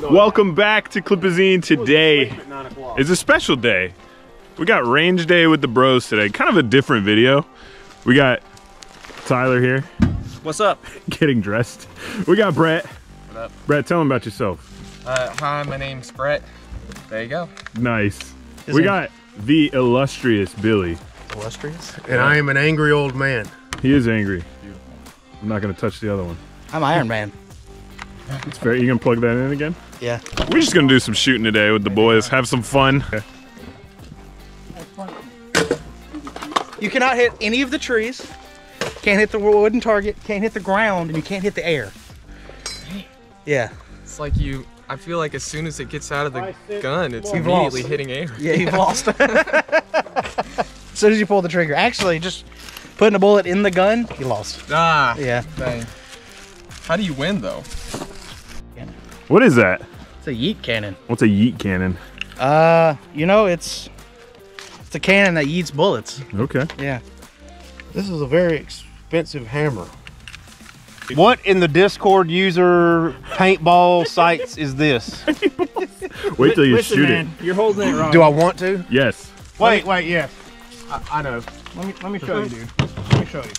Welcome back to Clipazine. Today is a special day. We got range day with the bros today. Kind of a different video. We got Tyler here What's up? getting dressed. We got Brett. What up? Brett, tell him about yourself. Uh, hi, my name's Brett. There you go. Nice. His we name- got the illustrious Billy. Illustrious. And I am an angry old man. He is angry. I'm not gonna touch the other one. I'm Iron Man. It's fair. You gonna plug that in again? Yeah. We're just gonna do some shooting today with the boys. Have some fun. You cannot hit any of the trees. Can't hit the wooden target. Can't hit the ground, and you can't hit the air. Yeah. It's like you. I feel like as soon as it gets out of the gun, it's You've immediately lost. hitting air. Yeah, you've lost. as soon as you pull the trigger. Actually, just putting a bullet in the gun, you lost. Ah. Yeah. Dang. How do you win though? What is that? It's a yeet cannon. What's a yeet cannon? Uh, you know, it's it's a cannon that yeets bullets. Okay. Yeah. This is a very expensive hammer. What in the Discord user paintball sites is this? Wait till you shoot it. You're holding it wrong. Do I want to? Yes. Wait, wait, yes. I, I know. Let me let me show you, dude. Let me show you.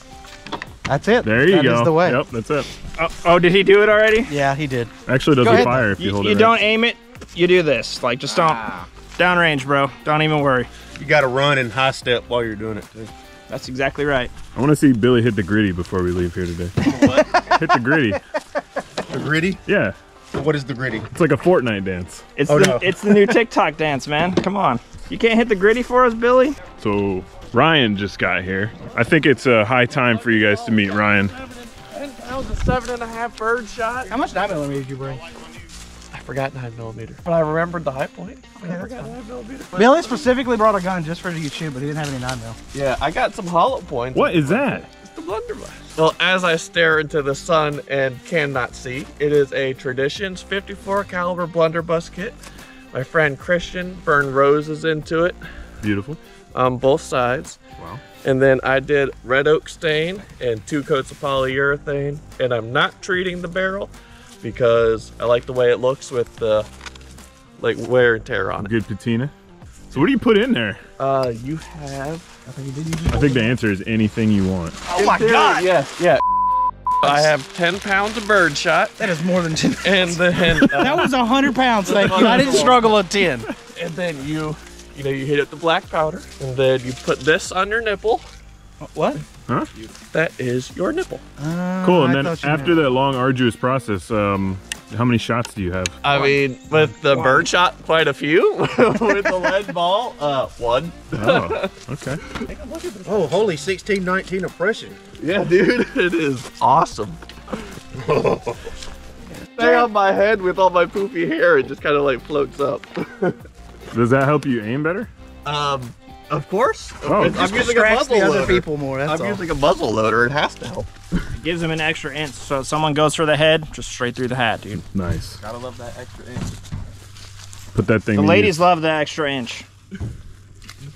That's it. There you That go. That is the way. Yep, that's it. Oh, oh, did he do it already? Yeah, he did. Actually, doesn't ahead. fire if you, You, hold you it. right. don't aim it. You do this. Like just don't ah. downrange, bro. Don't even worry. You got to run in high step while you're doing it too. That's exactly right. I want to see Billy hit the griddy before we leave here today. hit the griddy. The griddy? Yeah, What is the griddy? it's like a Fortnite dance. It's Oh, the no. it's the new TikTok dance, man. Come on. You can't hit the griddy for us, Billy. So Ryan just got here. I think it's a high time for you guys to meet Ryan. That was a seven and a half bird shot. How much 9 millimeter did you bring? I forgot nine millimeter, but I remembered the Hi-Point. I forgot nine millimeter. Billy specifically brought a gun just for you to shoot, but he didn't have any 9 mil. Yeah, I got some hollow points. What is that? It's the blunderbuss. Well, as I stare into the sun and cannot see, it is a Traditions 54 caliber blunderbuss kit. My friend Christian burned roses into it Beautiful. on both sides. Wow. And then I did red oak stain and two coats of polyurethane. And I'm not treating the barrel because I like the way it looks with the like wear and tear on it. Good patina. So what do you put in there? Uh, you have. I think the answer is anything you want. Oh my god! Yes, yeah. I have 10 pounds of bird shot, That is more than 10. and then uh, That was 100 pounds, thank you. I didn't struggle at 10. and then you, you know, you hit it with the black powder, and then you put this on your nipple. What? Huh? That is your nipple. Cool. And then after that long, arduous process, um, how many shots do you have? I mean, with the bird shot, quite a few. with the lead ball, uh, one. Oh, okay. Oh, holy 16, 19 oppression. Yeah, dude, it is awesome. Stay on my head with all my poofy hair, it just kind of like floats up. Does that help you aim better? Um, of course. Oh. I'm Just using a muzzle the other loader. people more, that's I'm all. using a muzzle loader. It has to help. It gives him an extra inch. So if someone goes for the head, just straight through the hat, dude. Nice. Gotta love that extra inch. Put that thing. The to ladies use. love the extra inch.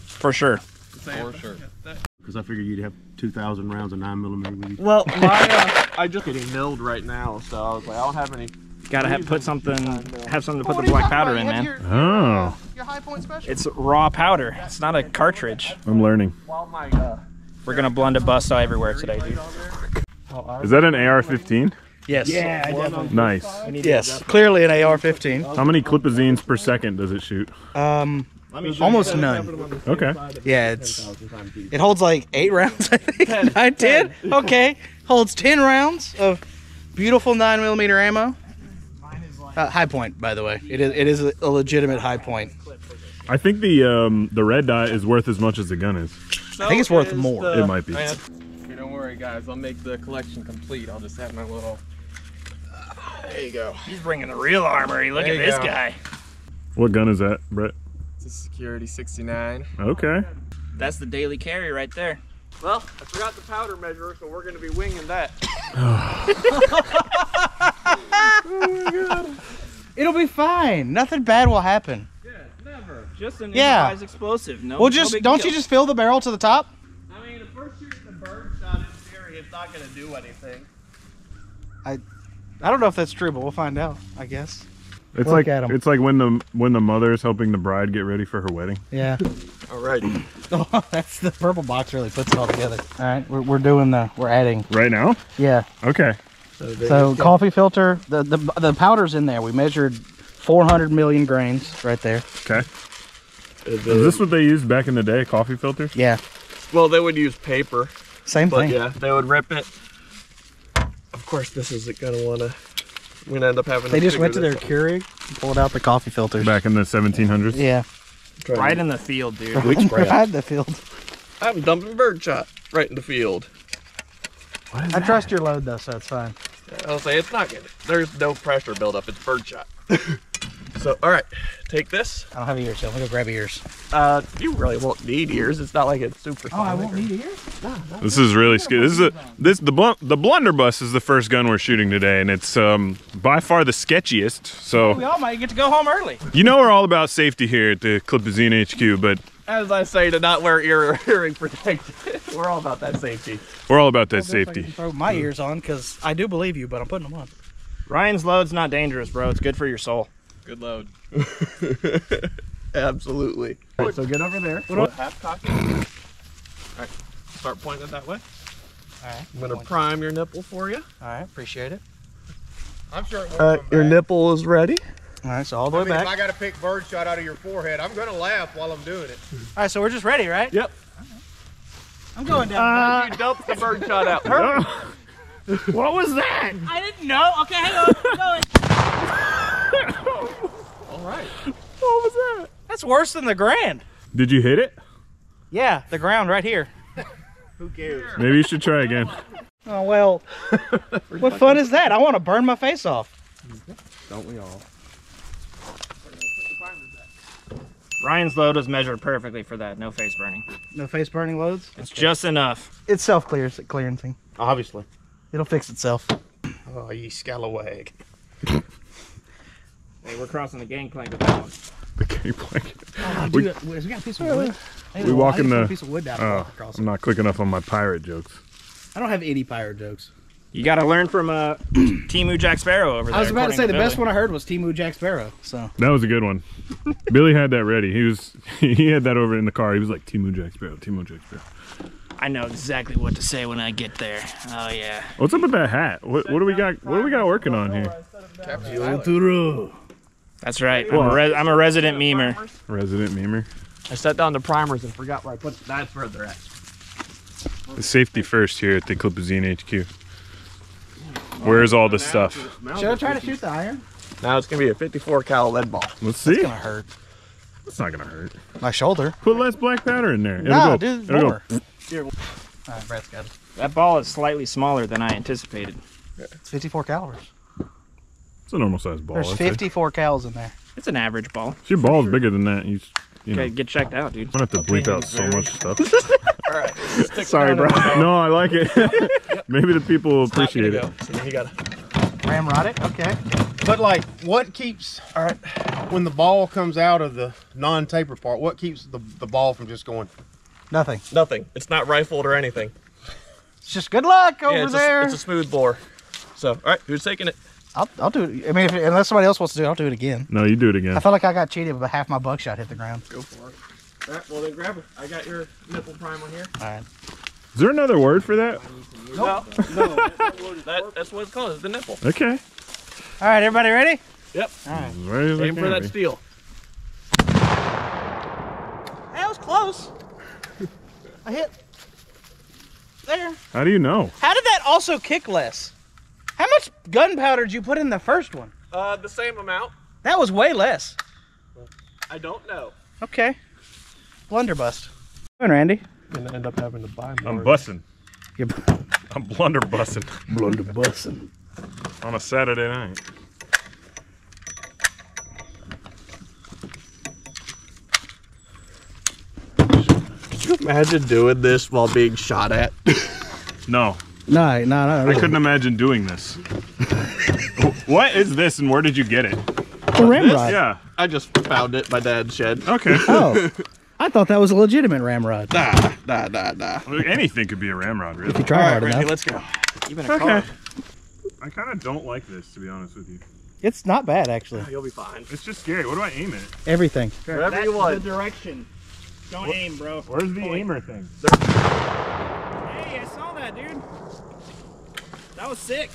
For sure. For sure. Because I figured you'd have 2,000 rounds of 9 millimeter. Well, my uh, I just getting milled right now, so I was like, I don't have any. Gotta have put something, have something to put the black powder in, man. Oh, It's raw powder. It's not a cartridge. I'm learning. While my uh, We're gonna blunderbuss everywhere today, dude. Is that an AR-15? Yes. Yeah, definitely. Nice. Yes. Clearly an AR-15. How many clipazines per second does it shoot? Um, almost none. Okay. Yeah, it's it holds like eight rounds. I think. Nine, ten. Okay, holds ten rounds of beautiful nine millimeter ammo. Uh, Hi-Point, by the way. It is it is a legitimate Hi-Point. I think the um, the red dot is worth as much as the gun is. I think it's worth more. It might be. Okay, don't worry, guys. I'll make the collection complete. I'll just have my little. There you go. He's bringing the real armory. Look There at this go. guy. What gun is that, Brett? It's a Security 69. Okay. That's the daily carry right there. Well, I forgot the powder measure, so we're gonna be winging that. It'll be fine. Nothing bad will happen. Never. Just an Yeah. improvised explosive. No. Well, just big don't deal. you just fill the barrel to the top? I mean, if we're shooting the bird shot in theory, it's not gonna do anything. I I don't know if that's true, but we'll find out. I guess. It's Look like at 'em. it's like when the when the mother is helping the bride get ready for her wedding. Yeah. Alrighty. Oh, that's the purple box really puts it all together. All right, we're, we're doing the we're adding. Right now? Yeah. Okay. So coffee filter, the the the powder's in there. We measured 400 million grains right there. Okay. Is this what they used back in the day? Coffee filters? Yeah. Well, they would use paper, Same but thing. yeah, they would rip it. Of course, this isn't gonna wanna. We're gonna end up having. They just went to their this. Keurig and pulled out the coffee filters. Back in the 1700s? Yeah. Right in the field, dude. Right in the field. I'm dumping bird shot right in the field. I trust your load though, so it's fine. I'll say it's not good. There's no pressure buildup. It's bird shot. so, all right, take this. I don't have ears, so I'm gonna go grab ears. Uh, you really won't need ears. It's not like it's super. sonic or- need ears. This is really scary. This is a this the bl- the blunderbuss is the first gun we're shooting today, and it's um by far the sketchiest. So We all might get to go home early. you know we're all about safety here at the Clipazine HQ, but As I say, to not wear ear hearing protection. We're all about that safety. we're all about that I safety. can throw my ears on because I do believe you, but I'm putting them on. Ryan's load's not dangerous, bro. It's good for your soul. Good load. Absolutely. All right, so get over there. What half cock. All right, start pointing it that way. All right. I'm gonna prime your nipple for you. All right. Appreciate it. I'm sure. It Uh, your nipple is ready. All right. So all the way I mean, back. if I got to pick bird shot out of your forehead, I'm gonna laugh while I'm doing it. All right. So we're just ready, right? Yep. I'm going down. Uh, you dump the bird shot out. what was that? I didn't know. Okay, hang on. I'm going. All right. What was that? That's worse than the grand. Did you hit it? Yeah, the ground right here. Who cares? Maybe you should try again. Oh well. what fun is that? I want to burn my face off. Don't we all? Ryan's load was measured perfectly for that. No face burning. No face burning loads. It's just enough. It's self clears clearancing. Obviously. It'll fix itself. Oh, you scalawag. Hey, we're crossing the gangplank with that one. The game plank. Oh, We- dude, we, got a piece of wood. Hey, We walk in the- piece of wood down Oh, across. I'm not quick enough on my pirate jokes. I don't have any pirate jokes. You got to learn from uh, Temu Jack Sparrow over there. I was about to according say the best one I heard was Temu Jack Sparrow. So That was a good one. Billy had that ready. He was he had that over in the car. He was like Temu Jack Sparrow, Temu Jack Sparrow. I know exactly what to say when I get there. Oh yeah. What's up with that hat? What, what do we got? What do we got working on here? That's right. I'm, a, res- I'm a resident memer. Resident memer. I set down the primers and forgot where I put. That's where they're at. The safety first here at the Clipazine HQ. Where's all the stuff? should I try to shoot the iron? Now it's gonna be a 54 cal lead ball. Let's see. It's gonna hurt It's not gonna hurt. my shoulder. Put less black powder in there. It'll No, go. dude, It'll more. go. All right, Brad's got it. That ball is slightly smaller than I anticipated. It's 54 calories. It's a normal sized ball. There's 54 cals in there. It's an average ball. If your ball's bigger than that, you, s- you Okay, I'm get checked out, dude. I'm gonna have to bleep out so much stuff. All right. Sorry, bro. No, I like it. Maybe the people will appreciate it. Go. So you gotta. Ramrod it. Okay. But like, what keeps all right when the ball comes out of the non-taper part? What keeps the, the ball from just going? Nothing. Nothing. It's not rifled or anything. It's just good luck over yeah, it's there. A, it's a smooth bore. So, all right, who's taking it? I'll, I'll do it. I mean, if, unless somebody else wants to do it, I'll do it again. No, you do it again. I felt like I got cheated, but half my buckshot hit the ground. Go for it. All right, well then grab it. I got your nipple primer here. All right. Is there another word for that? No, no, that, that's what it's called. It's the nipple. Okay. All right, everybody ready? Yep. All right. As ready Aim for that be. steel. That was close. I hit. There. How do you know? How did that also kick less? How much gunpowder did you put in the first one? Uh, the same amount. That was way less. I don't know. Okay. Blunderbust. Come on, Randy. Gonna end up having to buy more. I'm bussing. You're I'm blunder bussing blunderbusting. on a Saturday night. Could you imagine doing this while being shot at? No, No, no, no. I couldn't imagine doing this. what is this and where did you get it? A ramrod. Yeah. I just found it. in My dad's shed. Okay. Oh, I thought that was a legitimate ramrod. Nah, nah, nah, nah. Anything could be a ramrod, really. If you try All right, hard Randy, enough. let's go. Even a Okay. car. I kind of don't like this, to be honest with you. It's not bad actually. You'll be fine. It's just scary. What do I aim at? Everything. Whatever you want. direction. Don't aim, bro. Where's the aimer thing? Hey, I saw that, dude. That was sick.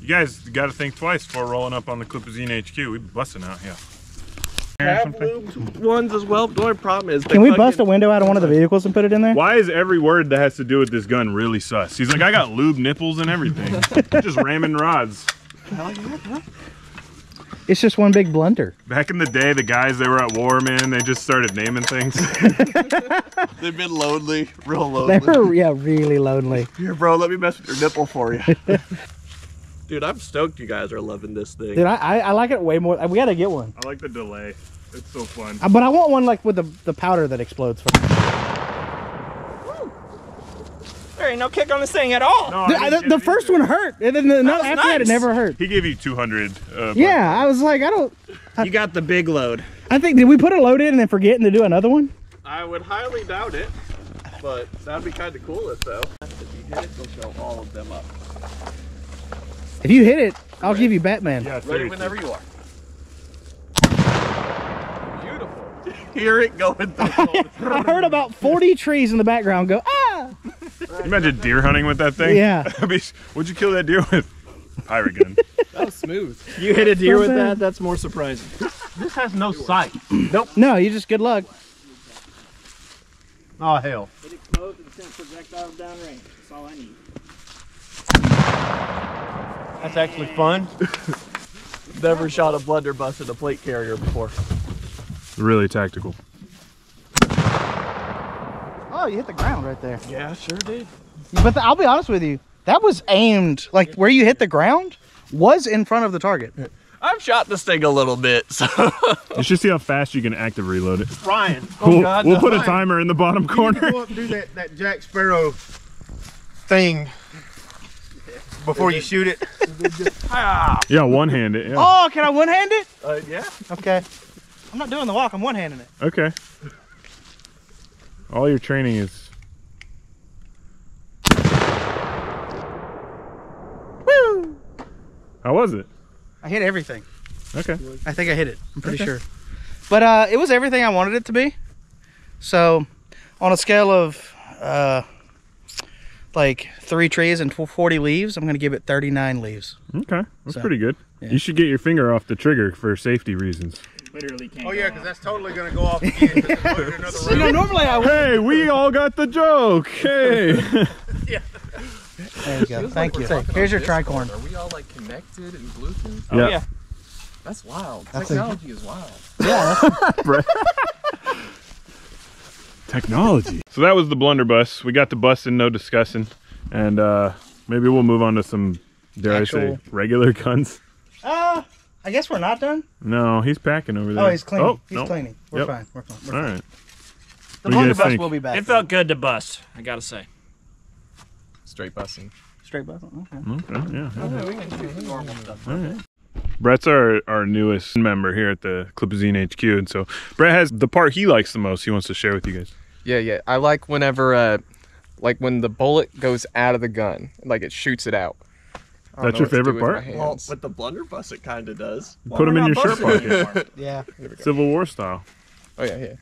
You guys got to think twice before rolling up on the Clipazine HQ. We busting out here. Have lubed ones as well. The only problem is Can we bust a window out of one of the vehicles and put it in there? Why is every word that has to do with this gun really sus? He's like, I got lube nipples and everything. just ramming rods. It's just one big blunder. Back in the day, the guys they were at war, man, they just started naming things. They've been lonely, real They lonely. were yeah, really lonely. Here, bro, let me mess with your nipple for you. Dude, I'm stoked you guys are loving this thing. Dude, I, I, I like it way more. We gotta get one. I like the delay. It's so fun. Uh, But I want one like with the, the powder that explodes. From There ain't no kick on this thing at all. No, I the, didn't the, the first one hurt, and then the, no, was after that it never hurt. He gave you 200. Uh, Yeah, I was like, I don't. You got the big load. I think did we put a load in and then forgetting to do another one? I would highly doubt it, but that'd be kind of cool if so. If you hit it, they'll show all of them up. If you hit it, I'll give you Batman. Yeah, Ready whenever you are. Beautiful. Hear it going through. I heard about 40 trees in the background go, ah! You imagine deer hunting with that thing? Yeah. I mean, what'd you kill that deer with? Pirate gun. that was smooth. You hit a deer So with that? That's more surprising. This has no sight. Nope. No, you just good luck. Oh hell. It explodes and sends projectiles downrange. That's all I need. That's actually fun. Never shot a blunderbuss in a plate carrier before. really tactical. Oh, you hit the ground right there. Yeah, sure did. But the, I'll be honest with you, that was aimed like where you hit the ground was in front of the target. I've shot this thing a little bit, so. You should see how fast you can active reload it. Ryan, we'll oh, God, we'll no. put a timer in the bottom corner. go up and do that, that Jack Sparrow thing before you shoot it. Yeah, one hand it. Yeah. Oh, can I one hand it? Uh, yeah. Okay. I'm not doing the walk, I'm one handing it. Okay. All your training is. Woo! How was it? I hit everything. Okay. I think I hit it. I'm pretty sure. But uh, it was everything I wanted it to be. So, on a scale of uh, like three trees and 40 leaves, I'm going to give it 39 leaves. Okay. That's So, pretty good. yeah. You should get your finger off the trigger for safety reasons. Literally can't. Oh go yeah, because that's totally gonna go off again. 'cause it's another You know, normally I would. Hey, we all got the joke. Hey. There you go. Thank you. Here's your tricorn. Are we all like connected and Bluetooth? Oh, Yeah. yeah. That's wild. That's a- Technology is wild. Yeah. Technology. So that was the blunderbuss. We got the busting, no discussing, and uh, maybe we'll move on to some, dare I say, regular guns. Uh, I guess we're not done. No, he's packing over there. Oh, he's cleaning. Oh, he's no. cleaning. We're Yep. fine. We're fine. We're All fine. right. The What do you guys blunderbuss will be back. It felt good to bust, I gotta say. Straight busting. straight bus. Okay. Okay. Yeah. Okay, we can do normal All right. Brett's our, our newest member here at the Clipazine HQ, and so Brett has the part he likes the most. He wants to share with you guys. Yeah, yeah. I like whenever, uh, like when the bullet goes out of the gun, like it shoots it out. I don't That's know your what to do favorite with my part? Well, with the blunderbuss, it kind of does. Put them in your shirt pocket, Yeah. Civil War style. Oh yeah, yeah.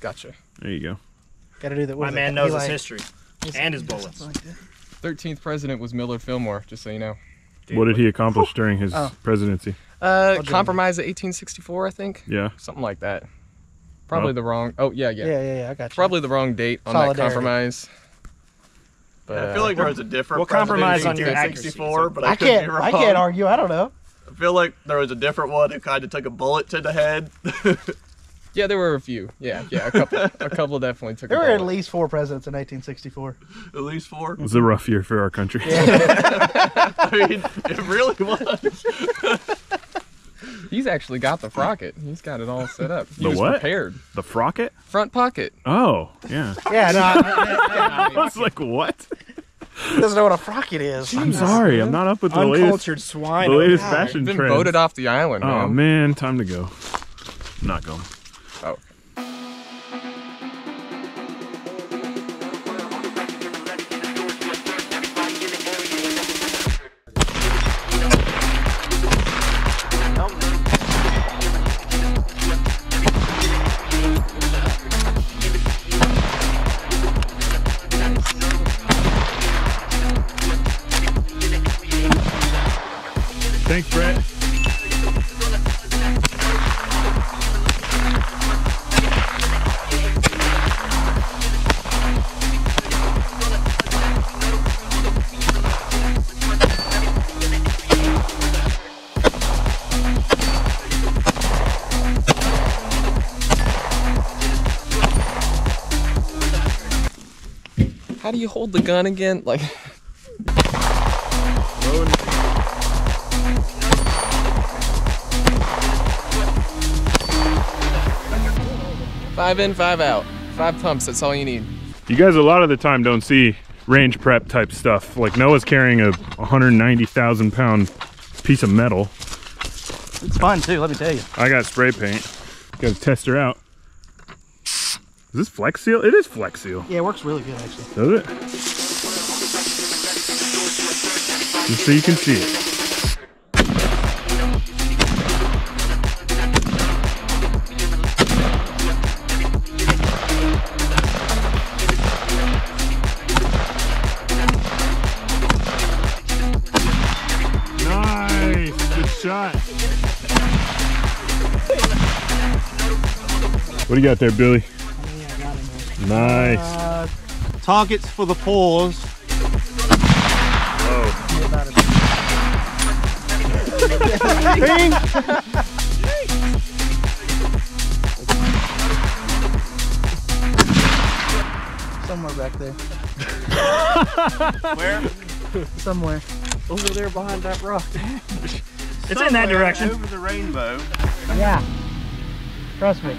Gotcha. There you go. Got to do that. My man knows his history and his bullets. Thirteenth president was Millard Fillmore, just so you know. What did he accomplish during his Oh. presidency? Uh, compromise of 1864, I think. Yeah. Something like that. Probably Oh. the wrong. Oh yeah, yeah. Yeah, yeah, yeah. I got you. Probably the wrong date on Solidarity. that compromise. But I feel uh, like there was a different. we'll compromise on your accuracy, 1864, so- but I, I can't. Be wrong. I can't argue. I don't know. I feel like there was a different one who kind of took a bullet to the head. yeah, there were a few. Yeah, yeah, a couple. a couple definitely took. There a were at least four presidents in 1864. At least four. It was a rough year for our country. Yeah. I mean, it really was. He's actually got the frocket. He's got it all set up. He The was what? prepared. The frocket? Front pocket. Oh, yeah. Yeah, no, I, I was like, what? I, doesn't know what a frocket is. I'm sorry. I'm not up with the latest, Uncultured swine. the latest God. fashion Been trends. voted off the island, Oh, man. man. Time to go. I'm not going. How do you hold the gun again? Like, five in, five out. Five pumps, that's all you need. You guys a lot of the time don't see range prep type stuff. Like Noah's carrying a 190,000 pound piece of metal. It's fun too, let me tell you. I got spray paint. Got to test her out. Is this Flex Seal? It is Flex Seal. Yeah, it works really good actually. Does it? Just so you can see it. Nice. Good shot. What do you got there, Billy? Nice. Uh, targets for the paws. Somewhere back there. Where? Somewhere. Over there behind that rock. It's in that direction. Over the rainbow. Yeah. Trust me.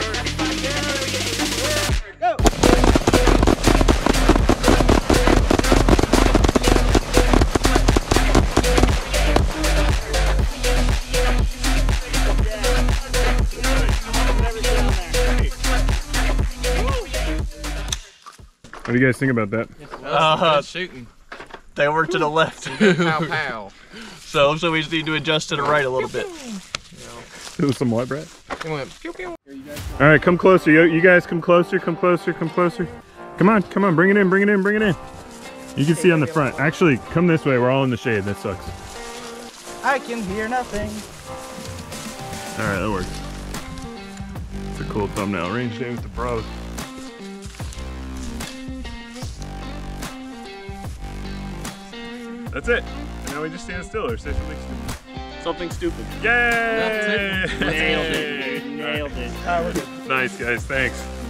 What do you guys think about that? Uh, shooting. they were to the left. Pow pow. so, so we just need to adjust to the right a little bit. It was some what, Brad? It went pew pew. All right, come closer. You, you guys come closer, come closer, come closer. Come on, come on, bring it in, bring it in, bring it in. You can see on the front. Actually, come this way. We're all in the shade. That sucks. I can hear nothing. All right, that works. It's a cool thumbnail. Range day with the bros. That's it. And now we just stand still or say something stupid. Something stupid. Yay! That's it. Nailed it. Nailed it. Nice, guys. Thanks.